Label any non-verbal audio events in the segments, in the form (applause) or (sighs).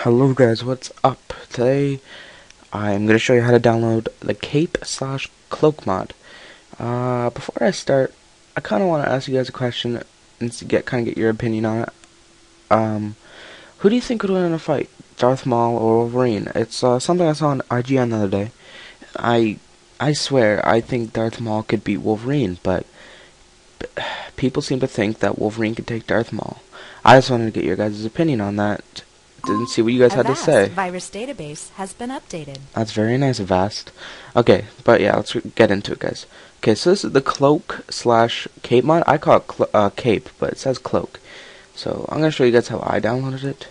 Hello guys, what's up? Today I'm going to show you how to download the cape slash cloak mod. Uh, before I start, I kind of want to ask you guys a question and get kind of get your opinion on it. Um, who do you think would win in a fight, Darth Maul or Wolverine? It's uh, something I saw on IGN the other day. I I swear I think Darth Maul could beat Wolverine, but, (sighs) people seem to think that Wolverine could take Darth Maul. I just wanted to get your guys' opinion on that didn't see what you guys had to say. virus database has been updated. That's very nice, Vast. Okay, but yeah, let's get into it, guys. Okay, so this is the cloak slash cape mod. I call it uh, cape, but it says cloak. So I'm gonna show you guys how I downloaded it.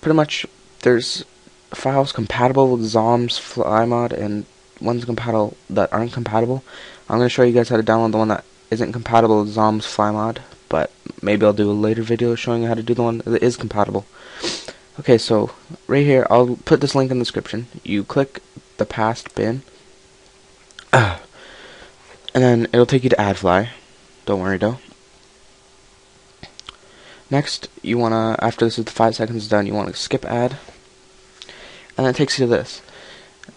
Pretty much, there's files compatible with Zom's Fly mod and ones compatible that aren't compatible. I'm gonna show you guys how to download the one that isn't compatible with Zom's Fly mod, but maybe I'll do a later video showing you how to do the one that is compatible. Okay, so right here, I'll put this link in the description. You click the Pastebin, and then it'll take you to AdFly. Don't worry though. Next, you wanna after this is the five seconds done, you wanna skip ad, and then it takes you to this.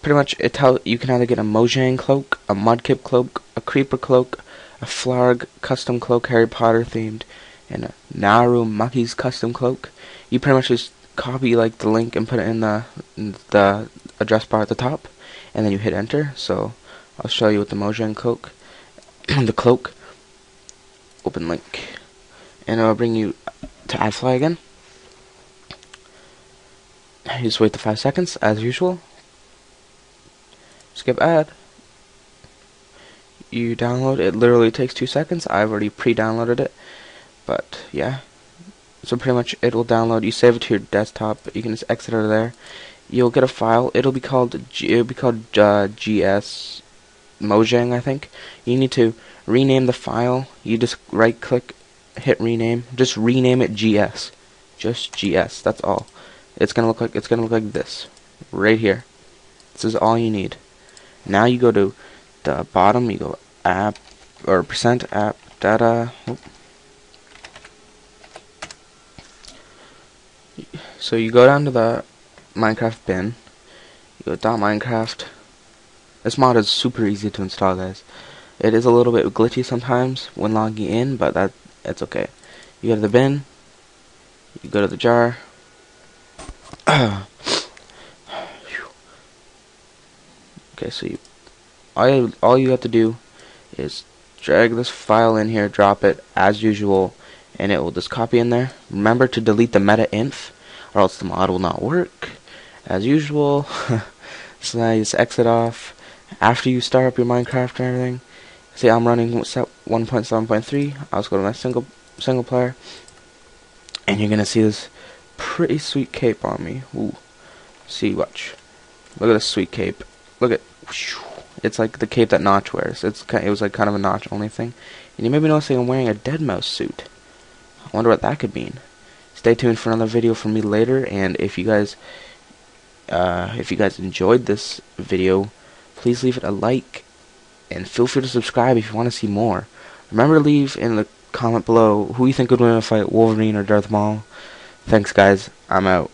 Pretty much, it tell you can either get a Mojang cloak, a Mudkip cloak, a Creeper cloak, a Flarg custom cloak, Harry Potter themed, and a Naru Muckies custom cloak. You pretty much just copy like the link and put it in the the address bar at the top, and then you hit enter. So I'll show you with the Mojang cloak, (clears throat) the cloak. Open link, and it'll bring you to AdFly again. You just wait the five seconds as usual. Skip ad. You download it. Literally takes two seconds. I've already pre-downloaded it, but yeah. So pretty much it will download. You save it to your desktop. You can just exit out of there. You'll get a file. It'll be called G it'll be called uh, GS Mojang, I think. You need to rename the file. You just right click, hit rename. Just rename it GS. Just GS. That's all. It's gonna look like it's gonna look like this, right here. This is all you need. Now you go to the bottom. You go app or percent app data. So you go down to the Minecraft bin. You go dot Minecraft. This mod is super easy to install, guys. It is a little bit glitchy sometimes when logging in, but that it's okay. You go to the bin. You go to the jar. (coughs) okay, so you all you, all you have to do is drag this file in here, drop it as usual, and it will just copy in there. Remember to delete the META-INF or else the mod will not work as usual. (laughs) so now you just exit off after you start up your Minecraft and everything. See, I'm running 1.7.3. I'll just go to my single single player, and you're gonna see this pretty sweet cape on me. Ooh, see, watch. Look at this sweet cape. Look at. It's like the cape that Notch wears. It's it was like kind of a Notch only thing. And you may be noticing I'm wearing a deadmau5 suit. I wonder what that could mean. Stay tuned for another video from me later and if you guys uh, if you guys enjoyed this video please leave it a like and feel free to subscribe if you want to see more. Remember to leave in the comment below who you think would win a fight Wolverine or Darth Maul. Thanks guys. I'm out